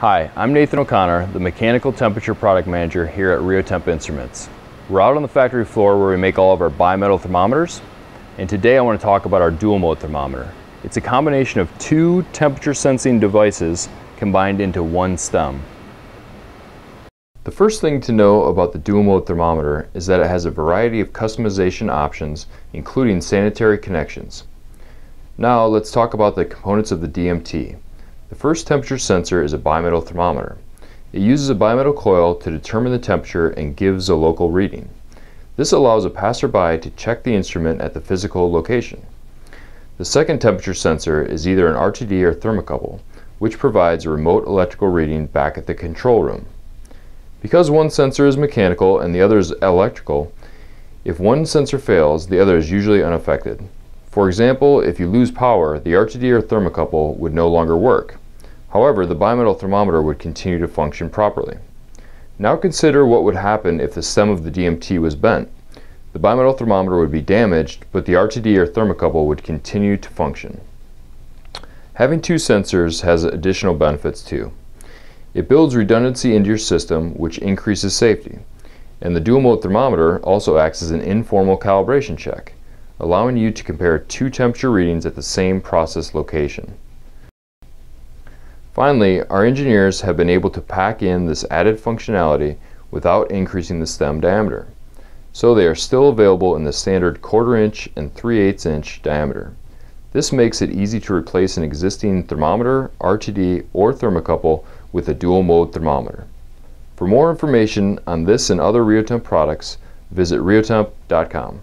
Hi, I'm Nathan O'Connor, the Mechanical Temperature Product Manager here at REOTEMP Instruments. We're out on the factory floor where we make all of our bimetal thermometers, and today I want to talk about our dual mode thermometer. It's a combination of two temperature sensing devices combined into one stem. The first thing to know about the dual mode thermometer is that it has a variety of customization options, including sanitary connections. Now let's talk about the components of the DMT. The first temperature sensor is a bimetal thermometer. It uses a bimetal coil to determine the temperature and gives a local reading. This allows a passerby to check the instrument at the physical location. The second temperature sensor is either an RTD or thermocouple, which provides a remote electrical reading back at the control room. Because one sensor is mechanical and the other is electrical, if one sensor fails, the other is usually unaffected. For example, if you lose power, the RTD or thermocouple would no longer work. However, the bimetal thermometer would continue to function properly. Now consider what would happen if the stem of the DMT was bent. The bimetal thermometer would be damaged, but the RTD or thermocouple would continue to function. Having two sensors has additional benefits too. It builds redundancy into your system, which increases safety. And the dual mode thermometer also acts as an informal calibration check, allowing you to compare two temperature readings at the same process location. Finally, our engineers have been able to pack in this added functionality without increasing the stem diameter. So they are still available in the standard quarter inch and 3 8 inch diameter. This makes it easy to replace an existing thermometer, RTD, or thermocouple with a dual mode thermometer. For more information on this and other REOTEMP products, visit reotemp.com.